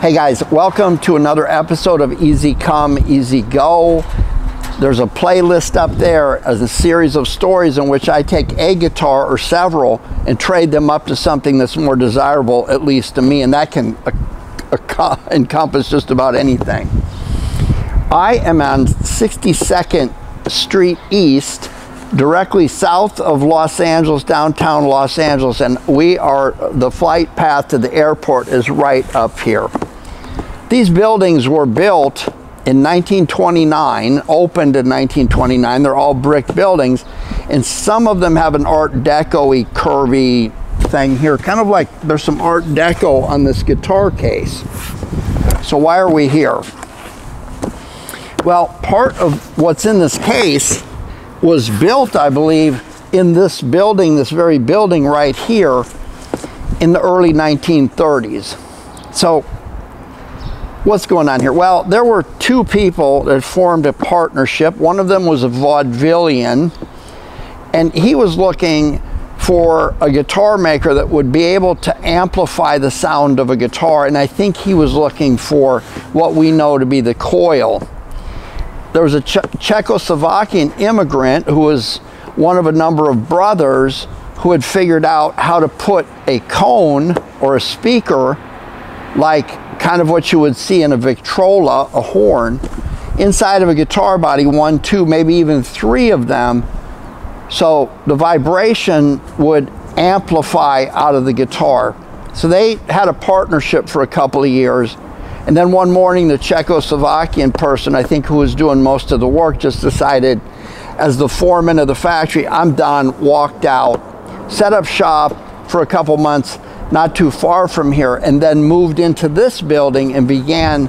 Hey guys, welcome to another episode of Easy Come, Easy Go. There's a playlist up there as a series of stories in which I take a guitar or several and trade them up to something that's more desirable, at least to me, and that can encompass just about anything. I am on 62nd Street East, directly south of Los Angeles, downtown Los Angeles, and we are, the flight path to the airport is right up here. These buildings were built in 1929, opened in 1929. They're all brick buildings, and some of them have an Art Deco-y, curvy thing here, kind of like there's some Art Deco on this guitar case. So why are we here? Well, part of what's in this case was built, I believe, in this building, this very building right here, in the early 1930s. So what's going on here? Well, there were two people that formed a partnership. One of them was a vaudevillian, and he was looking for a guitar maker that would be able to amplify the sound of a guitar. And I think he was looking for what we know to be the coil. There was a Czechoslovakian immigrant who was one of a number of brothers who had figured out how to put a cone or a speaker like kind of what you would see in a Victrola, a horn, inside of a guitar body, one, two, maybe even three of them. So the vibration would amplify out of the guitar. So they had a partnership for a couple of years. And then one morning, the Czechoslovakian person, I think who was doing most of the work, just decided, as the foreman of the factory, I'm done, walked out, set up shop for a couple months, not too far from here, and then moved into this building and began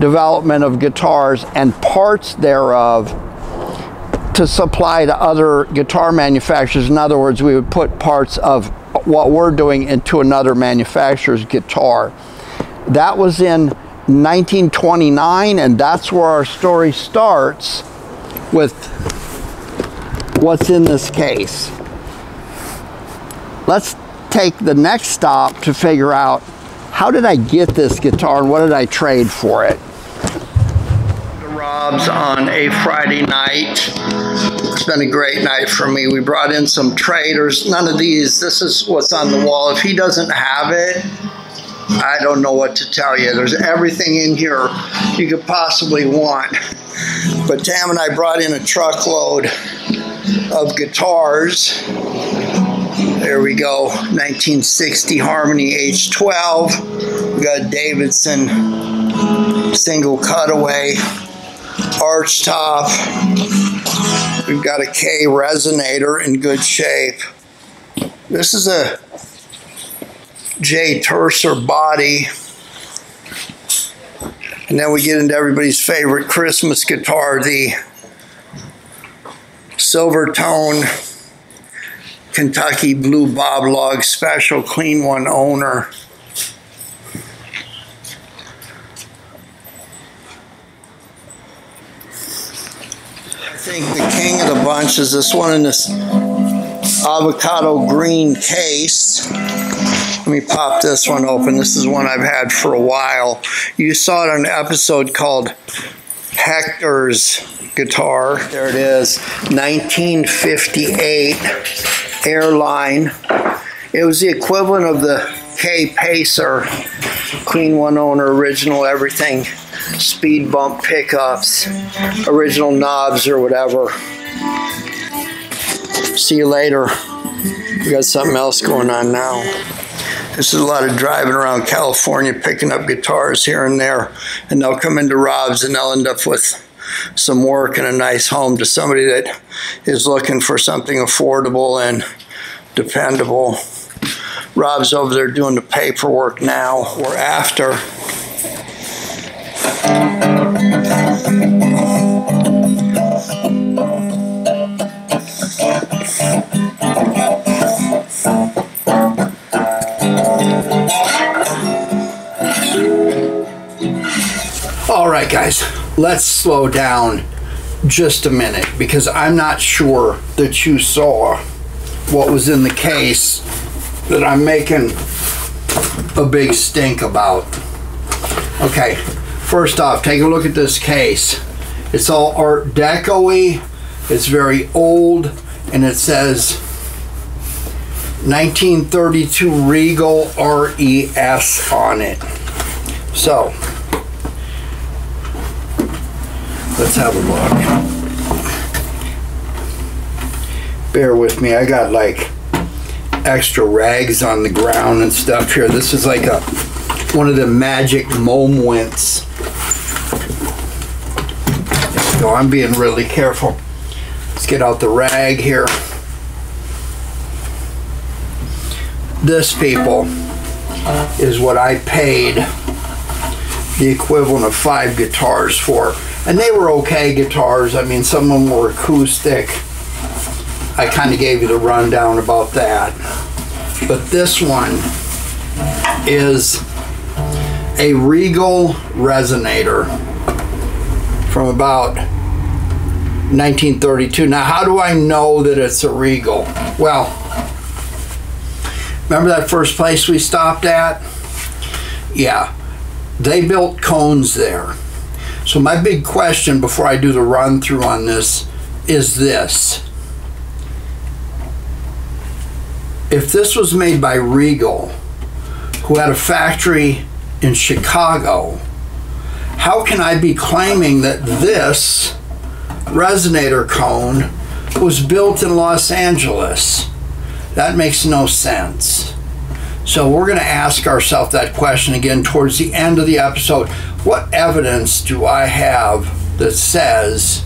development of guitars and parts thereof to supply to other guitar manufacturers. In other words, we would put parts of what we're doing into another manufacturer's guitar. That was in 1929, and that's where our story starts with what's in this case. Let's take the next stop to figure out how did I get this guitar and what did I trade for it? Rob's on a Friday night. It's been a great night for me. We brought in some traders. None of these, this is what's on the wall. If he doesn't have it, I don't know what to tell you. There's everything in here you could possibly want. But Tam and I brought in a truckload of guitars there we go, 1960 Harmony H12. We got Davidson single cutaway, arch top. We've got a Kay resonator in good shape. This is a Jay Turser body. And then we get into everybody's favorite Christmas guitar, the Silvertone Kentucky Blue Bob Log Special Clean One owner. I think the king of the bunch is this one in this avocado green case. Let me pop this one open. This is one I've had for a while. You saw it on an episode called Hector's Guitar. There it is, 1958 airline. It was the equivalent of the Kay Pacer, clean one owner, original everything, speed bump pickups, original knobs or whatever. See you later. We got something else going on now. This is a lot of driving around California, picking up guitars here and there, and they'll come into Rob's and they'll end up with some work and a nice home to somebody that is looking for something affordable and dependable. Rob's over there doing the paperwork now or after. All right, guys let's slow down just a minute because I'm not sure that you saw what was in the case that I'm making a big stink about. Okay, first off, take a look at this case. It's all Art Deco-y. It's very old, and it says 1932 Regal RES on it. So, let's have a look. Bear with me, I got like extra rags on the ground and stuff here. This is like a one of the magic moments. So I'm being really careful. Let's get out the rag here. This, people, is what I paid the equivalent of five guitars for. And they were okay guitars. I mean, some of them were acoustic. I kind of gave you the rundown about that. But this one is a Regal Resonator from about 1932. Now, how do I know that it's a Regal? Well, remember that first place we stopped at? Yeah, they built cones there. So my big question before I do the run through on this is this. If this was made by Regal, who had a factory in Chicago, how can I be claiming that this resonator cone was built in Los Angeles? That makes no sense. So we're going to ask ourselves that question again towards the end of the episode. What evidence do I have that says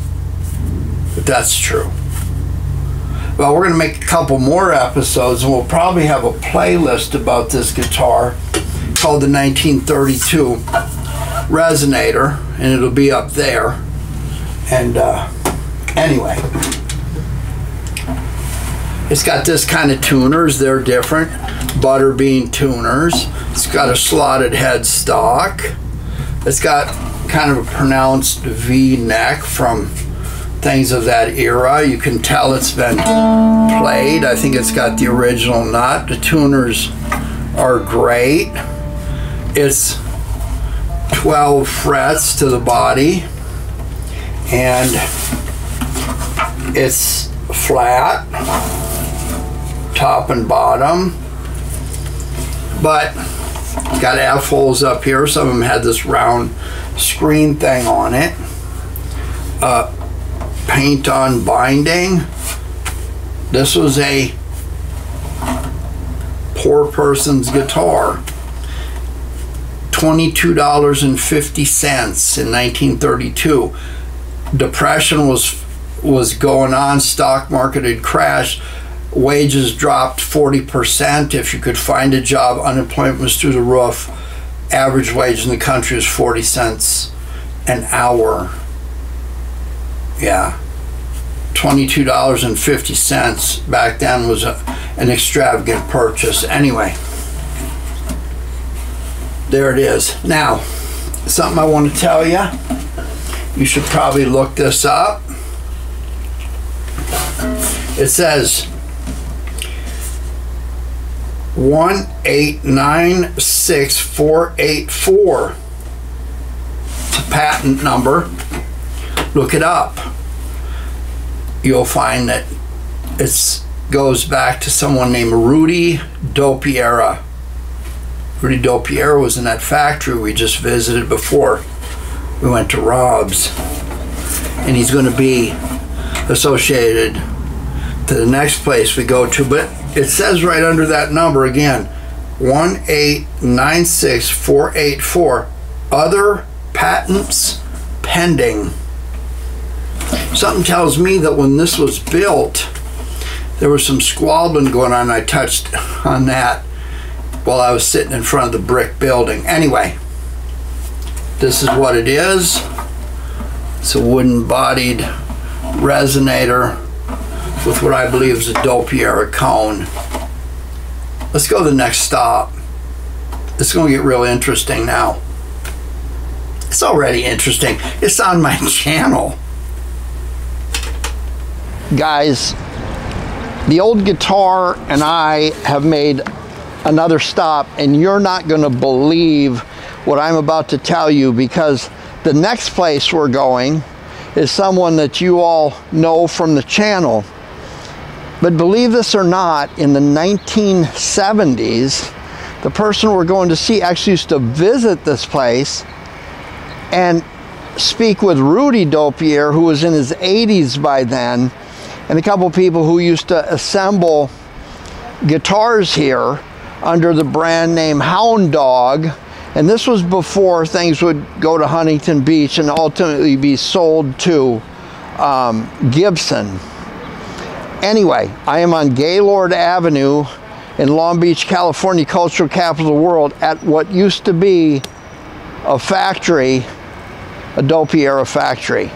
that that's true? Well, we're going to make a couple more episodes and we'll probably have a playlist about this guitar called the 1932 Resonator, and it'll be up there. And uh, anyway, it's got this kind of tuners. They're different. Butterbean tuners. It's got a slotted headstock. It's got kind of a pronounced V neck from things of that era. You can tell it's been played. I think it's got the original nut. The tuners are great. It's 12 frets to the body and it's flat top and bottom. But got F holes up here. Some of them had this round screen thing on it. Uh, paint on binding. This was a poor person's guitar. $22.50 in 1932. Depression was was going on, stock market had crashed, wages dropped 40%. If you could find a job, unemployment was through the roof. Average wage in the country is 40 cents an hour. Yeah. $22.50 back then was a, an extravagant purchase. Anyway, there it is. Now, something I want to tell you. You should probably look this up. It says 1896484. It's a patent number. Look it up. You'll find that it goes back to someone named Rudy Dopyera. Rudy Dopyera was in that factory we just visited before we went to Rob's. And he's going to be associated to the next place we go to. But it says right under that number again 1896484 other patents pending. Something tells me that when this was built, there was some squabbling going on. I touched on that while I was sitting in front of the brick building. Anyway, this is what it is. It's a wooden bodied resonator with what I believe is a Dopyera cone. Let's go to the next stop. It's going to get real interesting now. It's already interesting. It's on my channel. Guys, the old guitar and I have made another stop and you're not going to believe what I'm about to tell you because the next place we're going is someone that you all know from the channel. But believe this or not, in the 1970s, the person we're going to see actually used to visit this place and speak with Rudy Dopyera, who was in his 80s by then, and a couple people who used to assemble guitars here under the brand name Hound Dog. And this was before things would go to Huntington Beach and ultimately be sold to um, Gibson. Anyway, I am on Gaylord Avenue in Long Beach, California, cultural capital of the world, at what used to be a factory, a Dopyera factory.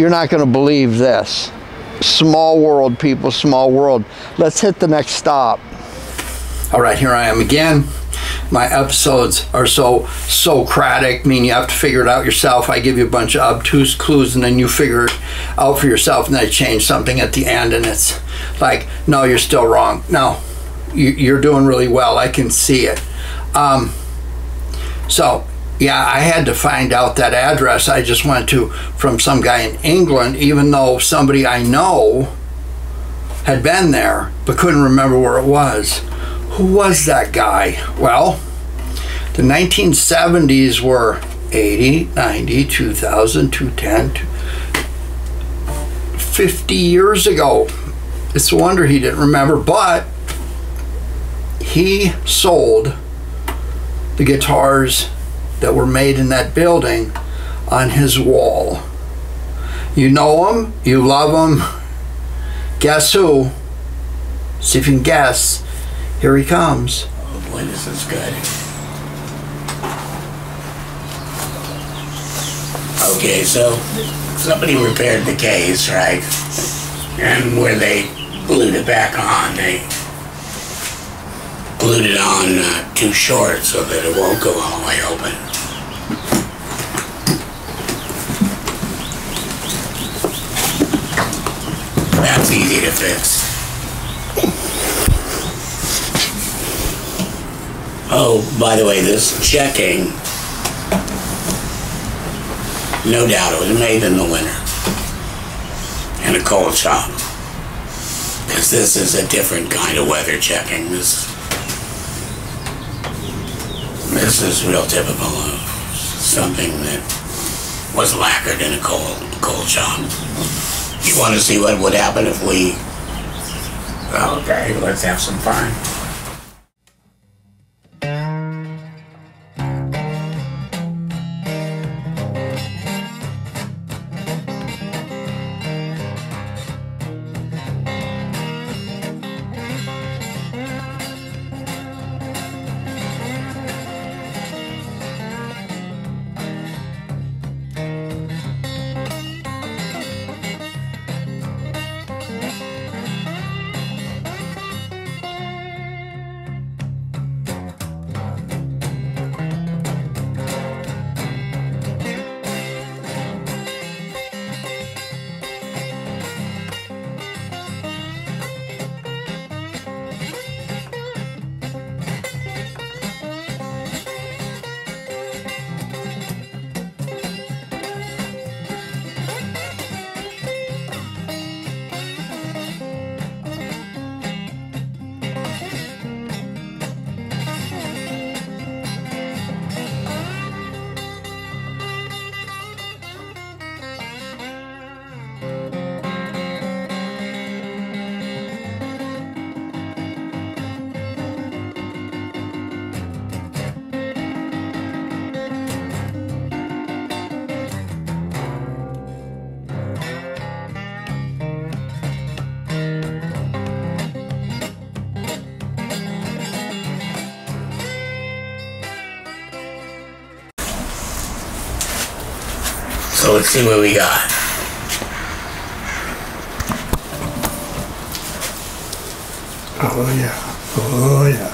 You're not going to believe this. Small world, people, small world. Let's hit the next stop. All right, here I am again. My episodes are so Socratic, meaning you have to figure it out yourself. I give you a bunch of obtuse clues and then you figure it out for yourself and I change something at the end and it's like, no, you're still wrong. No, you, are doing really well. I can see it. Um, so yeah, I had to find out that address I just went to from some guy in England, even though somebody I know had been there but couldn't remember where it was. Who was that guy? Well, the 1970s were 80, 90, 2000, 210, 50 years ago. It's a wonder he didn't remember, but he sold the guitars that were made in that building on his wall. You know him, you love him. Guess who? See if you can guess. Here he comes. Oh boy, this is good. Okay, so somebody repaired the case, right? And where they glued it back on, they glued it on uh, too short so that it won't go all the way open. That's easy to fix. Oh, by the way, this checking, no doubt it was made in the winter in a cold shop. Because this is a different kind of weather checking. This, this is real typical of something that was lacquered in a cold, cold shop. You want to see what would happen if we... Okay, let's have some fun. Let's see what we got. Oh yeah. Oh yeah.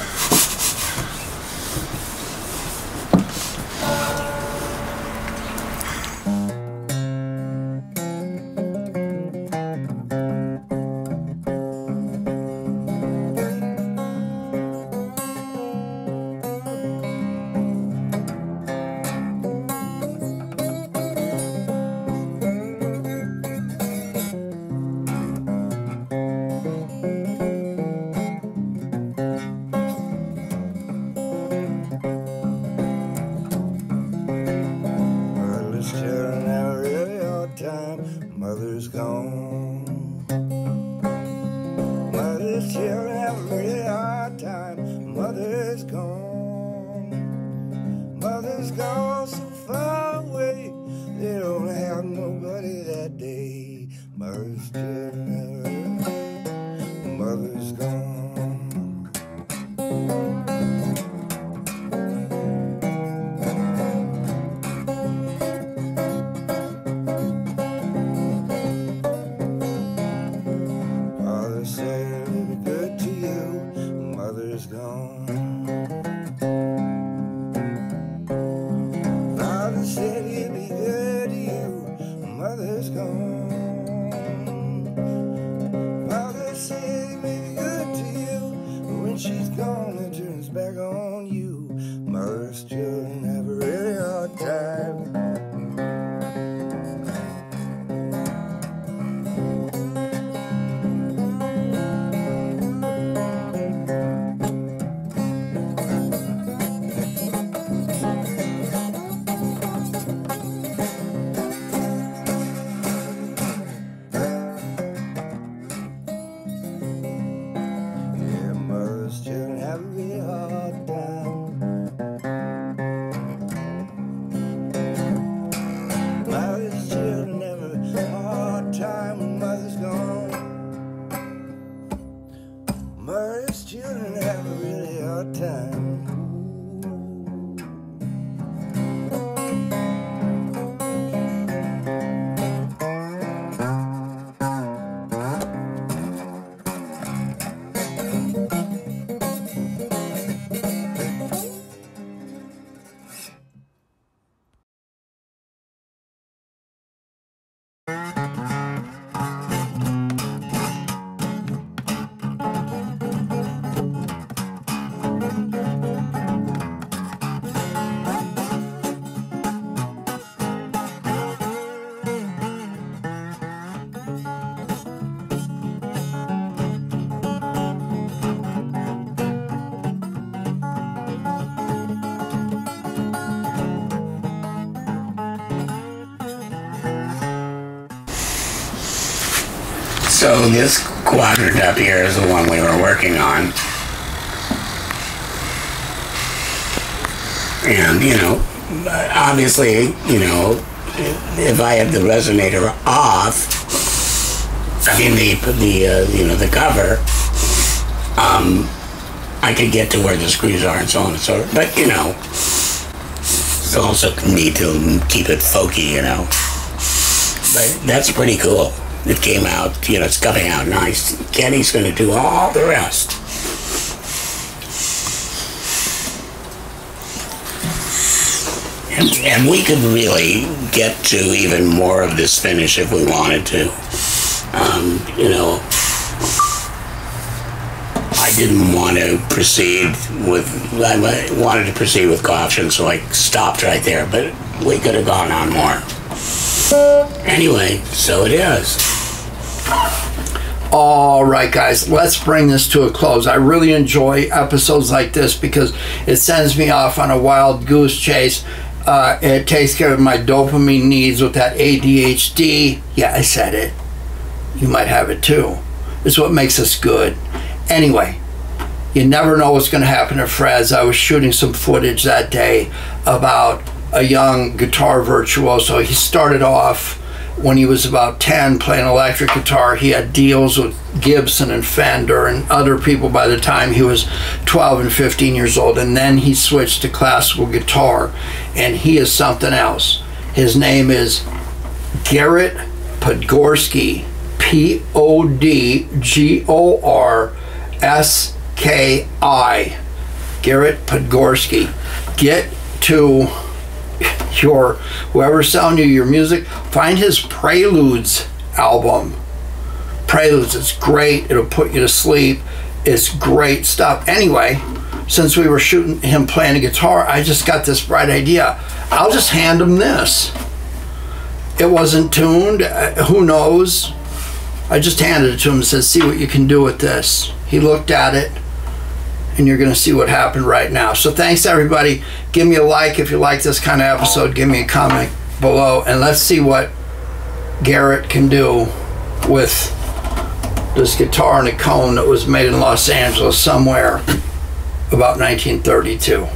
So this quadrant up here is the one we were working on. And, you know, obviously, you know, if I had the resonator off, I mean the the uh, you know the cover, um, I could get to where the screws are and so on and so forth. But you know, also need to keep it folky, you know. But that's pretty cool it came out, you know, it's coming out nice. Kenny's going to do all the rest. And, and, we could really get to even more of this finish if we wanted to. Um, you know, I didn't want to proceed with, I wanted to proceed with caution, so I stopped right there, but we could have gone on more. Anyway, so it is. All right, guys, let's bring this to a close. I really enjoy episodes like this because it sends me off on a wild goose chase. Uh, it takes care of my dopamine needs with that ADHD. Yeah, I said it. You might have it too. It's what makes us good. Anyway, you never know what's going to happen at Fred's. I was shooting some footage that day about a young guitar virtuoso. He started off when he was about 10 playing electric guitar. He had deals with Gibson and Fender and other people by the time he was 12 and 15 years old. And then he switched to classical guitar, and he is something else. His name is Garrett Podgorski, P O D G O R S K I. Garrett Podgorski. Get to your whoever's selling you your music, find his Preludes album. Preludes, it's great. It'll put you to sleep. It's great stuff. Anyway, since we were shooting him playing a guitar, I just got this bright idea. I'll just hand him this. It wasn't tuned. Uh, who knows? I just handed it to him and said, see what you can do with this. He looked at it and you're going to see what happened right now. So thanks everybody. Give me a like if you like this kind of episode. Give me a comment below and let's see what Garrett can do with this guitar and a cone that was made in Los Angeles somewhere about 1932.